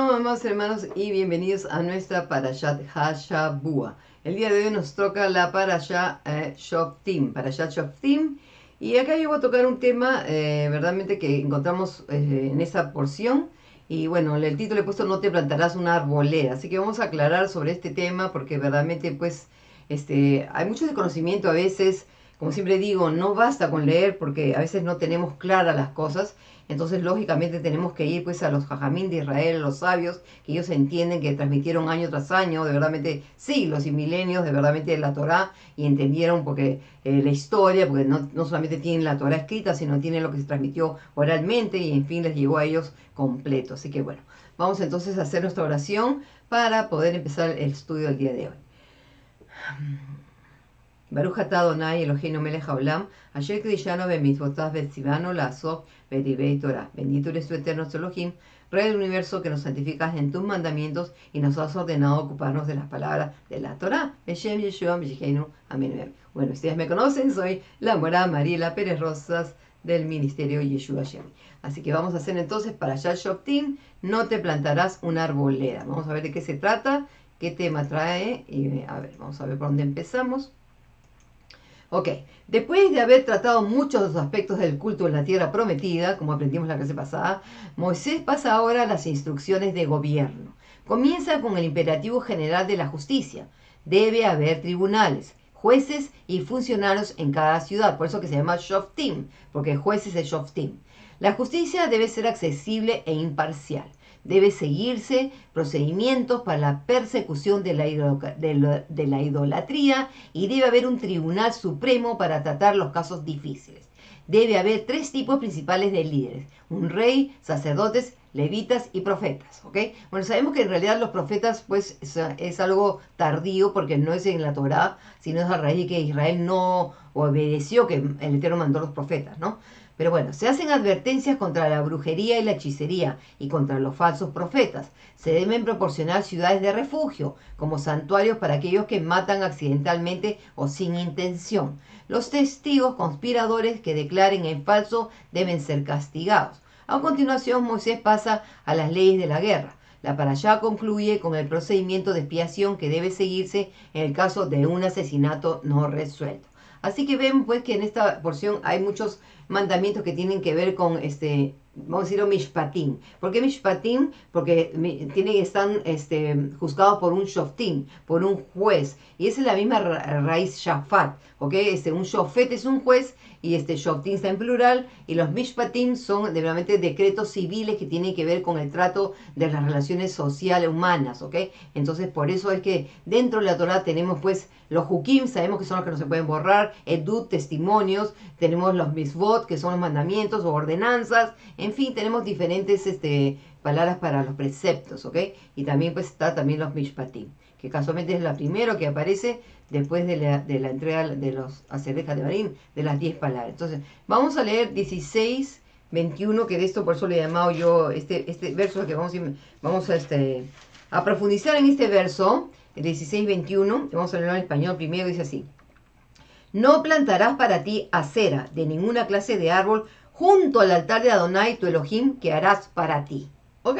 Shalom, amados hermanos, y bienvenidos a nuestra Parashat Hashabua. El día de hoy nos toca la Parashat eh, Shoftim, Parashat Shoftim, y acá yo voy a tocar un tema eh, verdaderamente que encontramos eh, en esa porción. Y bueno, el título he puesto No te plantarás una arboleda. Así que vamos a aclarar sobre este tema porque verdaderamente pues este, hay mucho desconocimiento a veces. Como siempre digo, no basta con leer porque a veces no tenemos claras las cosas. Entonces, lógicamente, tenemos que ir pues a los jajamín de Israel, los sabios, que ellos entienden que transmitieron año tras año, de verdadmente siglos y milenios, de verdadmente la Torah, y entendieron porque eh, la historia, porque no, no, solamente tienen la Torah escrita, sino tienen lo que se transmitió oralmente, y en fin, les llegó a ellos completo. Así que bueno, vamos entonces a hacer nuestra oración para poder empezar el estudio del día de hoy. Baruch atah Adonai Eloheinu melech haolam, asher kriyano bemitzvotav betzivano lazo bedivei Torah. Bendito eres tu eterno Elohim, Rey del universo que nos santificas en tus mandamientos y nos has ordenado ocuparnos de las palabras de la Torah. Beshem Yeshua Meshicheinu. Amén. Bueno, ustedes me conocen, soy la mora Mariela Pérez Rosas del Ministerio Yeshua Shem. Así que vamos a hacer entonces para Shal Shoptim, no te plantarás una arboleda. Vamos a ver de qué se trata, qué tema trae y a ver, vamos a ver por dónde empezamos. Ok, después de haber tratado muchos de los aspectos del culto en la tierra prometida, como aprendimos la clase pasada, Moisés pasa ahora a las instrucciones de gobierno. Comienza con el imperativo general de la justicia. Debe haber tribunales, jueces y funcionarios en cada ciudad, por eso que se llama Shoftim, porque jueces es Shoftim. La justicia debe ser accesible e imparcial debe seguirse procedimientos para la persecución de la, idolatría y debe haber un tribunal supremo para tratar los casos difíciles. Debe haber tres tipos principales de líderes, un rey, sacerdotes, levitas y profetas, ¿ok? Bueno, sabemos que en realidad los profetas pues es, algo tardío porque no es en la Torá, sino es a raíz de que Israel no obedeció que el Eterno mandó los profetas, ¿no? Pero bueno, se hacen advertencias contra la brujería y la hechicería y contra los falsos profetas. Se deben proporcionar ciudades de refugio como santuarios para aquellos que matan accidentalmente o sin intención. Los testigos conspiradores que declaren en falso deben ser castigados. A continuación, Moisés pasa a las leyes de la guerra. La para allá concluye con el procedimiento de expiación que debe seguirse en el caso de un asesinato no resuelto. Así que ven pues que en esta porción hay muchos mandamientos que tienen que ver con este vamos a decirlo mishpatim. ¿Por qué mishpatim? Porque tienen, están este, juzgados por un shoftim, por un juez. Y esa es la misma raíz shafat. ¿ok? Este, un shofet es un juez y este shoftim está en plural. Y los mishpatim son realmente decretos civiles que tienen que ver con el trato de las relaciones sociales humanas. ¿ok? Entonces por eso es que dentro de la Torah tenemos pues los hukim, sabemos que son los que no se pueden borrar, edut, testimonios, tenemos los misvot, que son los mandamientos o ordenanzas, en fin, tenemos diferentes este, palabras para los preceptos, ¿ok? Y también pues está también los mishpatim, que casualmente es la primero que aparece después de la, entrega de los acerejas de Barim, de las 10 palabras. Entonces, vamos a leer 16, 21, que de esto por eso le he llamado yo este, este verso que vamos, a, vamos a, este, a profundizar en este verso, 16, 21, vamos a leerlo en español primero, dice así. No plantarás para ti acera de ninguna clase de árbol junto al altar de Adonai, tu Elohim, que harás para ti. ¿Ok?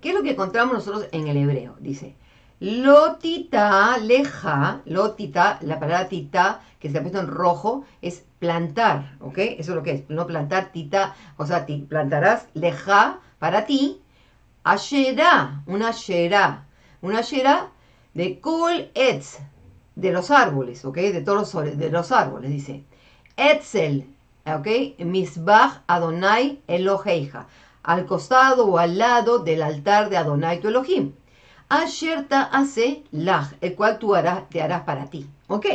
¿Qué es lo que encontramos nosotros en el hebreo? Dice, lotita leja, lotita, la palabra tita, que se ha puesto en rojo, es plantar, ¿ok? Eso es lo que es, no plantar tita, o sea, plantarás leja para ti, ashera, una ashera, una ashera de kol etz, de los árboles, ¿ok? De todos los, de los árboles, dice. Etzel, ¿ok? Misbah Adonai Eloheija, al costado o al lado del altar de Adonai tu Elohim. Asherta hace lach, el cual tú harás, te harás para ti. ¿Ok?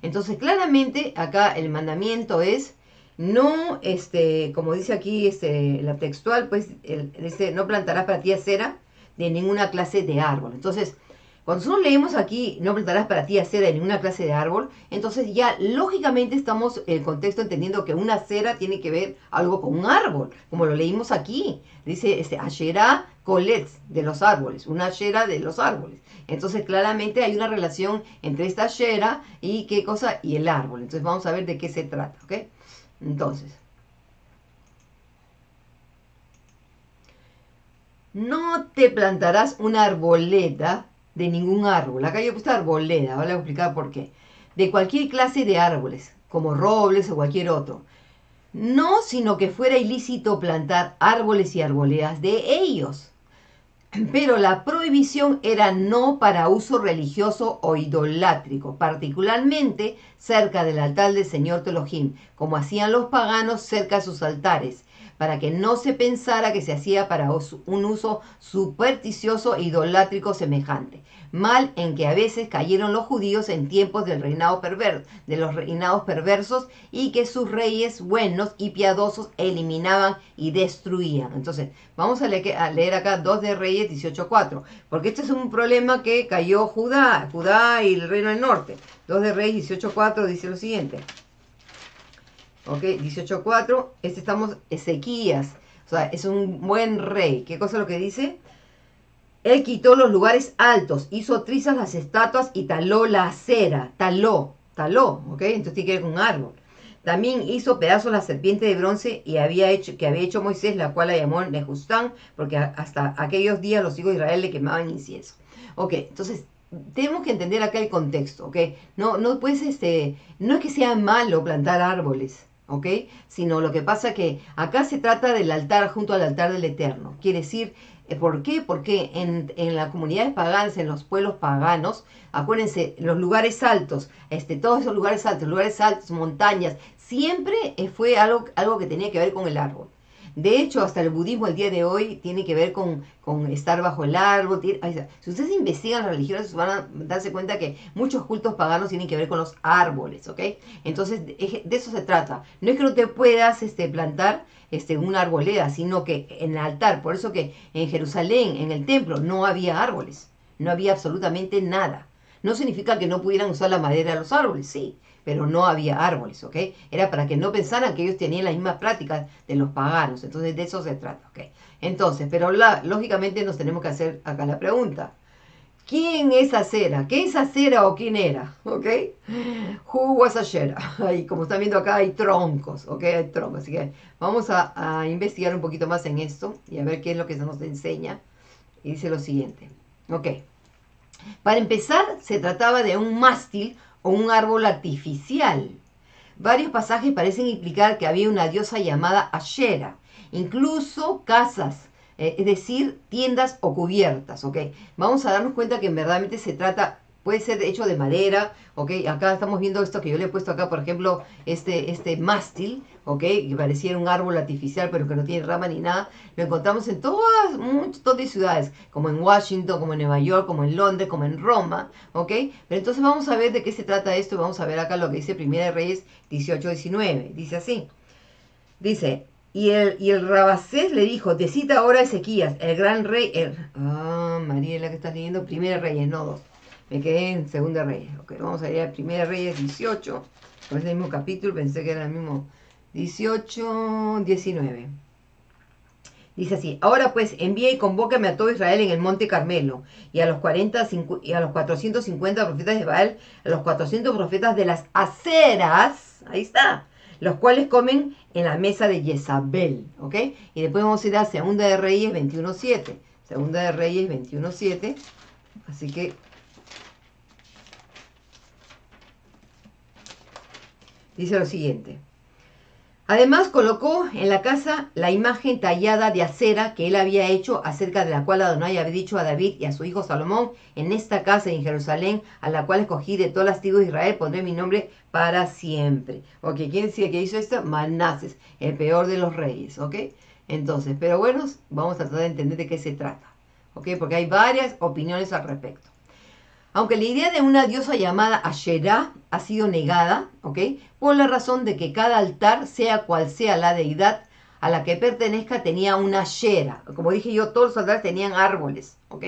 Entonces, claramente, acá el mandamiento es no, este, como dice aquí este, la textual, pues dice, no plantarás para ti acera de ninguna clase de árbol. Entonces, cuando nosotros leemos aquí, no plantarás para ti acera de ninguna clase de árbol, entonces ya lógicamente estamos en el contexto entendiendo que una acera tiene que ver algo con un árbol, como lo leímos aquí. Dice este, Ashera colets de los árboles, una ashera de los árboles. Entonces claramente hay una relación entre esta ashera y qué cosa y el árbol. Entonces vamos a ver de qué se trata, ¿ok? Entonces, no te plantarás una arboleta de ningún árbol. Acá yo puesto arboleda, voy a explicar por qué. De cualquier clase de árboles, como robles o cualquier otro. No, sino que fuera ilícito plantar árboles y arboledas de ellos. Pero la prohibición era no para uso religioso o idolátrico, particularmente cerca del altar del Señor Telohim, como hacían los paganos cerca de sus altares, para que no se pensara que se hacía para un uso supersticioso e idolátrico semejante. Mal en que a veces cayeron los judíos en tiempos del reinado perverso, de los reinados perversos y que sus reyes buenos y piadosos eliminaban y destruían. Entonces, vamos a leer, a leer acá 2 de Reyes 18.4, porque este es un problema que cayó Judá, Judá y el reino del norte. 2 de Reyes 18.4 dice lo siguiente. Ok, 18.4, este estamos Ezequías, o sea, es un buen rey. ¿Qué cosa es lo que dice? Él quitó los lugares altos, hizo trizas las estatuas y taló la acera, taló, taló, ¿ok? Entonces tiene que ver con un árbol. También hizo pedazos la serpiente de bronce y había hecho, que había hecho Moisés, la cual la llamó Nejustán, porque hasta aquellos días los hijos de Israel le quemaban incienso. Ok, entonces tenemos que entender acá el contexto, ¿ok? No, no, pues, este, no es que sea malo plantar árboles, ¿ok? Sino lo que pasa que acá se trata del altar junto al altar del Eterno. Quiere decir, eh, ¿por qué? Porque en, en las comunidades paganas, en los pueblos paganos, acuérdense, los lugares altos, este, todos esos lugares altos, lugares altos, montañas, siempre eh, fue algo, algo que tenía que ver con el árbol. De hecho, hasta el budismo el día de hoy tiene que ver con, estar bajo el árbol. si ustedes investigan las religiones, van a darse cuenta que muchos cultos paganos tienen que ver con los árboles, ¿ok? Entonces, de, eso se trata. No es que no te puedas este, plantar este, una arboleda, sino que en el altar, por eso que en Jerusalén, en el templo, no había árboles, no había absolutamente nada. No significa que no pudieran usar la madera de los árboles, sí, pero no había árboles, ¿ok? Era para que no pensaran que ellos tenían las mismas prácticas de los paganos, entonces de eso se trata, ¿ok? Entonces, pero lógicamente nos tenemos que hacer acá la pregunta. ¿Quién es Acera? ¿Qué es Acera o quién era? ¿Ok? Who was Acera? Ahí, como están viendo acá, hay troncos, ¿ok? Hay troncos. Así que vamos a, a, investigar un poquito más en esto y a ver qué es lo que se nos enseña. Y dice lo siguiente. ¿Ok? Para empezar, se trataba de un mástil o un árbol artificial. Varios pasajes parecen implicar que había una diosa llamada Ashera, incluso casas, eh, es decir, tiendas o cubiertas, ¿ok? Vamos a darnos cuenta que en verdad se trata Puede ser hecho de madera, ¿ok? Acá estamos viendo esto que yo le he puesto acá, por ejemplo, este, este mástil, ¿ok? Que pareciera un árbol artificial, pero que no tiene rama ni nada. Lo encontramos en todas, muchas ciudades, como en Washington, como en Nueva York, como en Londres, como en Roma, ¿ok? Pero entonces vamos a ver de qué se trata esto vamos a ver acá lo que dice Primera de Reyes 18-19. Dice así. Dice, y el, y el Rabacés le dijo, decita ahora a Ezequías, el gran rey, el... Ah, Mariela que estás leyendo, Primera Reyes, no dos. Me quedé en Segunda Reyes. Ok, vamos a ir a Primera Reyes 18. es el mismo capítulo, pensé que era el mismo 18, 19. Dice así, ahora pues envía y convócame a todo Israel en el monte Carmelo, y a los 40 y a los 450 profetas de Baal, a los 400 profetas de las aceras, ahí está, los cuales comen en la mesa de Jezabel, ¿ok? Y después vamos a ir a Segunda de Reyes 21.7, Segunda de Reyes 21.7, así que Dice lo siguiente. Además colocó en la casa la imagen tallada de acera que él había hecho acerca de la cual Adonai había dicho a David y a su hijo Salomón, en esta casa en Jerusalén, a la cual escogí de todas las tribus de Israel, pondré mi nombre para siempre. Ok, ¿quién decía que hizo esto? Manases, el peor de los reyes, ok. Entonces, pero bueno, vamos a tratar de entender de qué se trata, ok, porque hay varias opiniones al respecto. Aunque la idea de una diosa llamada Asherah ha sido negada, ¿ok? Por la razón de que cada altar, sea cual sea la deidad a la que pertenezca, tenía una Asherah. Como dije yo, todos los altares tenían árboles, ¿ok?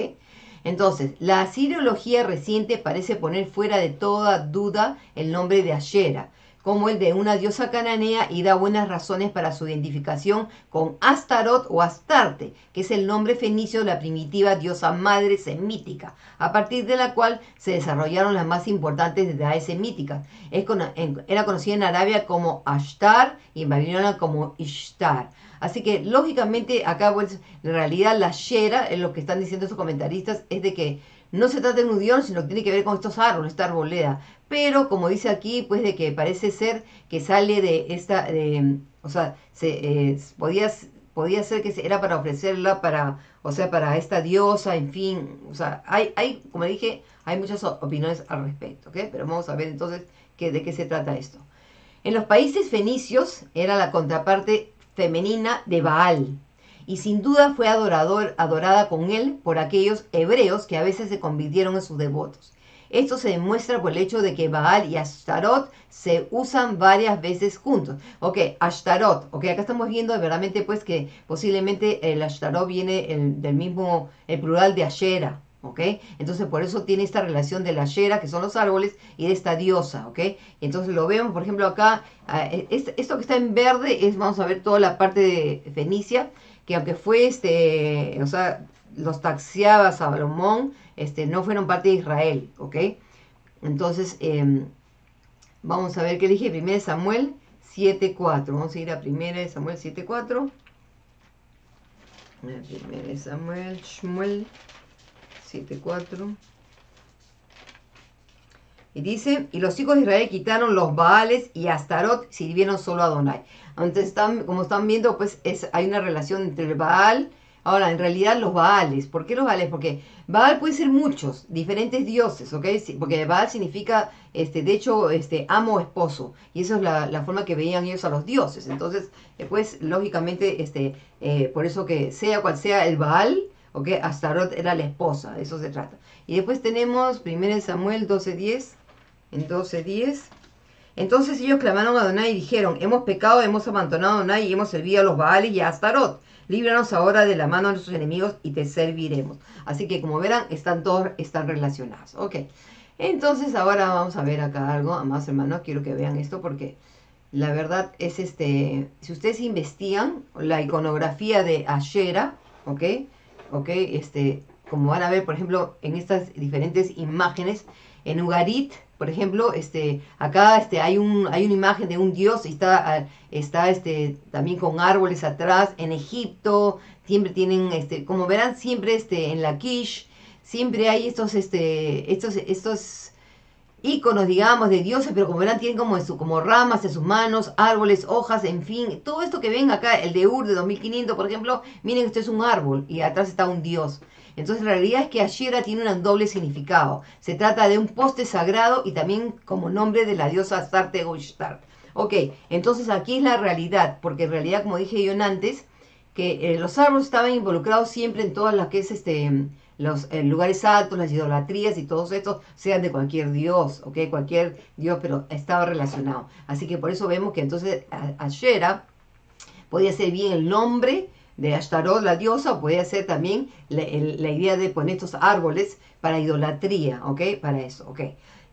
Entonces, la asiriología reciente parece poner fuera de toda duda el nombre de Asherah como el de una diosa cananea y da buenas razones para su identificación con Astarot o Astarte, que es el nombre fenicio de la primitiva diosa madre semítica, a partir de la cual se desarrollaron las más importantes deidades semíticas. era conocida en Arabia como Ashtar y en Babilonia como Ishtar. Así que, lógicamente, acá, pues, en realidad, la Shera, lo que están diciendo esos comentaristas, es de que no se trata de un sino que tiene que ver con estos árboles, esta arboleda. Pero, como dice aquí, pues de que parece ser que sale de esta, o sea, se, eh, podía, podía ser que era para ofrecerla para, o sea, para esta diosa, en fin, o sea, hay, hay como dije, hay muchas opiniones al respecto, ¿ok? Pero vamos a ver entonces que, de qué se trata esto. En los países fenicios era la contraparte femenina de Baal, y sin duda fue adorador, adorada con él por aquellos hebreos que a veces se convirtieron en sus devotos. Esto se demuestra por el hecho de que Baal y Ashtarot se usan varias veces juntos. Ok, Ashtarot, ok, acá estamos viendo verdaderamente pues que posiblemente el Ashtarot viene del mismo, el plural de Ashera, ¿ok? Entonces por eso tiene esta relación de la Ashera, que son los árboles, y de esta diosa, ¿ok? Entonces lo vemos, por ejemplo, acá, ah, esto que está en verde es, vamos a ver toda la parte de Fenicia, que aunque fue, este, o sea, los taxiaba Salomón, este, no fueron parte de Israel, ¿ok? Entonces, em, vamos a ver qué dije, 1 Samuel 7.4, vamos a ir a 1 Samuel 7.4. 1 Samuel, Shmuel 7.4. Y dice, y los hijos de Israel quitaron los Baales y Astarot sirvieron solo a Adonai. Entonces, están, como están viendo, pues es, hay una relación entre el Baal, ahora en realidad los Baales. ¿Por qué los Baales? Porque Baal puede ser muchos, diferentes dioses, ¿ok? Porque Baal significa, este, de hecho, este, amo esposo. Y esa es la, forma que veían ellos a los dioses. Entonces, pues, lógicamente, este, eh, por eso que sea cual sea el Baal, ¿ok? Astarot era la esposa, de eso se trata. Y después tenemos 1 Samuel 12.10, en 12.10. Entonces ellos clamaron a Adonai y dijeron, hemos pecado, hemos abandonado a Adonai y hemos servido a los Baales y a Astarot. Líbranos ahora de la mano de nuestros enemigos y te serviremos. Así que como verán, están todos están relacionados. Ok. Entonces ahora vamos a ver acá algo, más hermanos, quiero que vean esto porque la verdad es este, si ustedes investigan la iconografía de Ashera, ok, ok, este, como van a ver, por ejemplo, en estas diferentes imágenes, en Ugarit, por ejemplo, este, acá este, hay, un, hay una imagen de un dios y está, está este, también con árboles atrás. En Egipto siempre tienen, este, como verán, siempre este, en la Kish, siempre hay estos, este, estos, estos íconos, digamos, de dioses, pero como verán, tienen como, su, como ramas en sus manos, árboles, hojas, en fin. Todo esto que ven acá, el de Ur de 2500, por ejemplo, miren, esto es un árbol y atrás está un dios. Entonces, la realidad es que Ashera tiene un doble significado. Se trata de un poste sagrado y también como nombre de la diosa Astarte o Ok, entonces aquí es la realidad, porque en realidad, como dije yo antes, que eh, los árboles estaban involucrados siempre en todas las que es este los eh, lugares altos, las idolatrías y todos estos sean de cualquier dios, ok, cualquier dios, pero estaba relacionado. Así que por eso vemos que entonces Ashera podía ser bien el nombre de Ashtarot, la diosa, o podía ser también la, idea de poner estos árboles para idolatría, ¿ok? Para eso, ¿ok?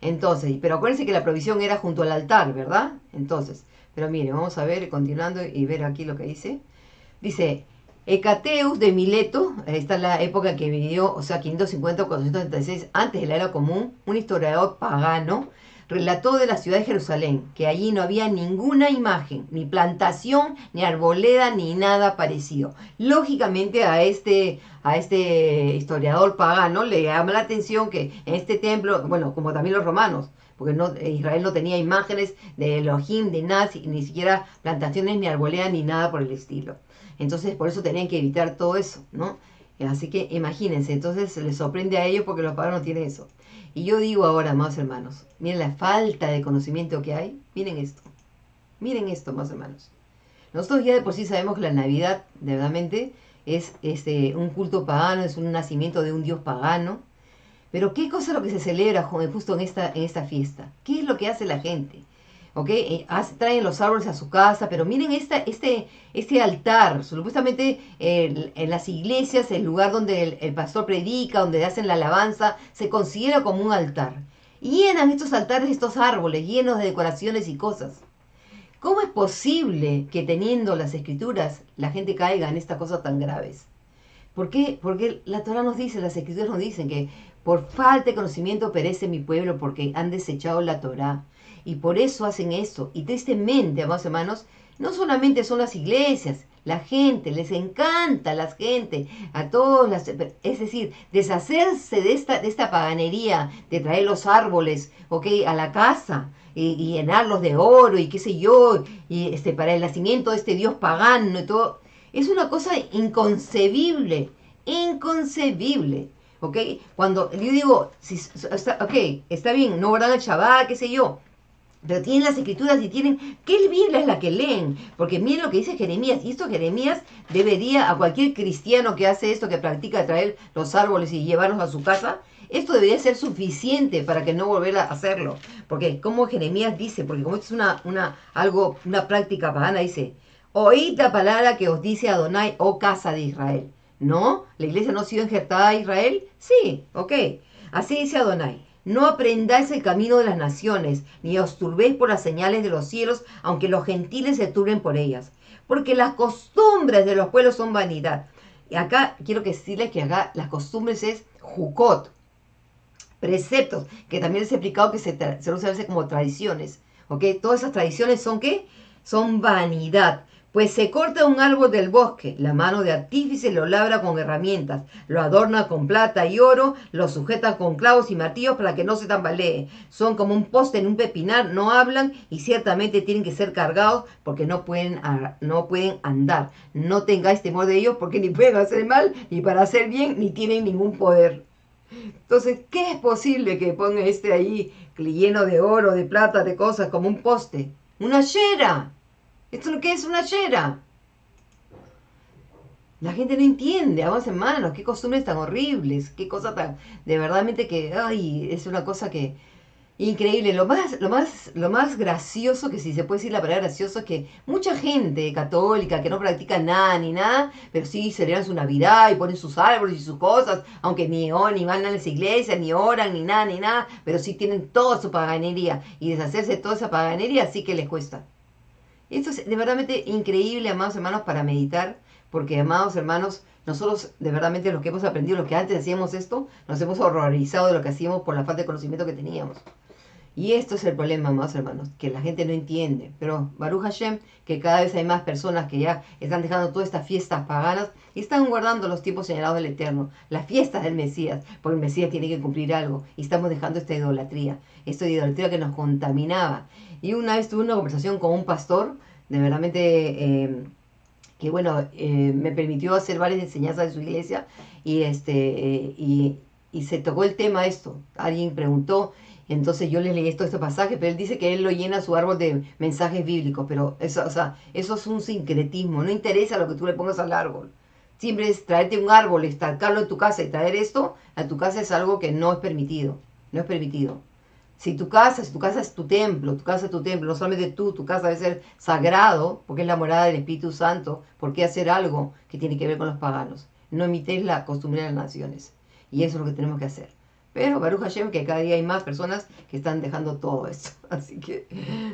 Entonces, pero acuérdense que la provisión era junto al altar, ¿verdad? Entonces, pero mire, vamos a ver, continuando y ver aquí lo que dice. Dice, Hecateus de Mileto, esta es la época que vivió, o sea, 550 o 436 antes de la era común, un historiador pagano, relató de la ciudad de Jerusalén que allí no había ninguna imagen, ni plantación, ni arboleda, ni nada parecido. Lógicamente a este, a este historiador pagano le llama la atención que en este templo, bueno, como también los romanos, porque no, Israel no tenía imágenes de Elohim, de nada, ni siquiera plantaciones, ni arboleda, ni nada por el estilo. Entonces, por eso tenían que evitar todo eso, ¿no? Así que imagínense, entonces les sorprende a ellos porque los paganos no tienen eso. Y yo digo ahora, más hermanos, miren la falta de conocimiento que hay. Miren esto. Miren esto, más hermanos. Nosotros ya de por sí sabemos que la Navidad, de es este, un culto pagano, es un nacimiento de un dios pagano. Pero ¿qué cosa es lo que se celebra justo en esta, en esta fiesta? ¿Qué es lo que hace la gente? ¿Ok? Eh, traen los árboles a su casa, pero miren esta, este, este altar, supuestamente en las iglesias, el lugar donde el, pastor predica, donde hacen la alabanza, se considera como un altar. Llenan estos altares, estos árboles, llenos de decoraciones y cosas. ¿Cómo es posible que teniendo las escrituras la gente caiga en estas cosas tan graves? ¿Por qué? Porque la Torah nos dice, las escrituras nos dicen que por falta de conocimiento perece mi pueblo porque han desechado la Torah. Y por eso hacen eso. Y tristemente, amados hermanos, no solamente son las iglesias, la gente, les encanta la gente, a todos las, es decir, deshacerse de esta, de esta paganería, de traer los árboles, ok, a la casa, y, llenarlos de oro y qué sé yo, y este, para el nacimiento de este Dios pagano y todo, es una cosa inconcebible, inconcebible. ¿Ok? Cuando yo digo, si, está, ok, está bien, no guardan el Shabbat, qué sé yo, pero tienen las escrituras y tienen, ¿qué Biblia es la que leen? Porque miren lo que dice Jeremías, y esto Jeremías debería a cualquier cristiano que hace esto, que practica traer los árboles y llevarlos a su casa, esto debería ser suficiente para que no volver a hacerlo. Porque como Jeremías dice, porque como esto es una, una, algo, una práctica pagana, dice, oíd la palabra que os dice Adonai, oh casa de Israel. ¿No? ¿La iglesia no ha sido injertada a Israel? Sí, ok. Así dice Adonai. No aprendáis el camino de las naciones, ni os turbéis por las señales de los cielos, aunque los gentiles se turben por ellas. Porque las costumbres de los pueblos son vanidad. Y acá quiero decirles que acá las costumbres es jukot, preceptos, que también les he explicado que se, se como tradiciones. ¿Ok? Todas esas tradiciones son qué? Son vanidad. Pues se corta un árbol del bosque, la mano de artífice lo labra con herramientas, lo adorna con plata y oro, lo sujeta con clavos y martillos para que no se tambalee. Son como un poste en un pepinar, no hablan y ciertamente tienen que ser cargados porque no pueden, no pueden andar. No tengáis temor de ellos porque ni pueden hacer mal, ni para hacer bien, ni tienen ningún poder. Entonces, ¿qué es posible que ponga este ahí lleno de oro, de plata, de cosas, como un poste? Una yera. Esto es lo que es una yera. La gente no entiende, vamos hermanos, qué costumbres tan horribles, qué cosa tan, de verdadmente que, ay, es una cosa que, increíble. Lo más, lo más, lo más gracioso, que si se puede decir la palabra gracioso, es que mucha gente católica que no practica nada ni nada, pero sí celebran su Navidad y ponen sus árboles y sus cosas, aunque ni, ni van a las iglesias, ni oran, ni nada, ni nada, pero sí tienen toda su paganería. Y deshacerse de toda esa paganería sí que les cuesta. Esto es de verdad increíble, amados hermanos, para meditar, porque, amados hermanos, nosotros de verdad lo que hemos aprendido, lo que antes hacíamos esto, nos hemos horrorizado de lo que hacíamos por la falta de conocimiento que teníamos. Y esto es el problema, amados hermanos, que la gente no entiende. Pero Baruch Hashem, que cada vez hay más personas que ya están dejando todas estas fiestas paganas y están guardando los tiempos señalados del Eterno, las fiestas del Mesías, porque el Mesías tiene que cumplir algo y estamos dejando esta idolatría, esta idolatría que nos contaminaba. Y una vez tuve una conversación con un pastor, de verdad eh, que bueno, eh, me permitió hacer varias enseñanzas de su iglesia y, este, eh, y, y se tocó el tema esto. Alguien preguntó entonces yo le leí esto, este pasaje, pero él dice que él lo llena su árbol de mensajes bíblicos, pero eso, o sea, eso es un sincretismo, no interesa lo que tú le pongas al árbol. Siempre es traerte un árbol, estarcarlo en tu casa y traer esto a tu casa es algo que no es permitido, no es permitido. Si tu casa, si tu casa es tu templo, tu casa es tu templo, no solamente tú, tu casa debe ser sagrado, porque es la morada del Espíritu Santo, ¿por qué hacer algo que tiene que ver con los paganos? No imites la costumbre de las naciones. Y eso es lo que tenemos que hacer. Pero Baruch Hashem, que cada día hay más personas que están dejando todo esto. Así que,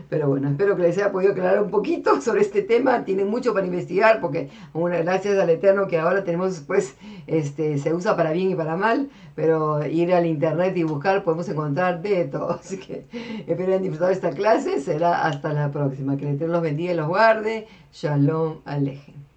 pero bueno, espero que les haya podido aclarar un poquito sobre este tema. Tienen mucho para investigar, porque una, gracias al Eterno que ahora tenemos, pues, este, se usa para bien y para mal, pero ir al internet y buscar podemos encontrar de todo. Así que espero hayan disfrutado esta clase. Será hasta la próxima. Que el Eterno los bendiga y los guarde. Shalom Alejen.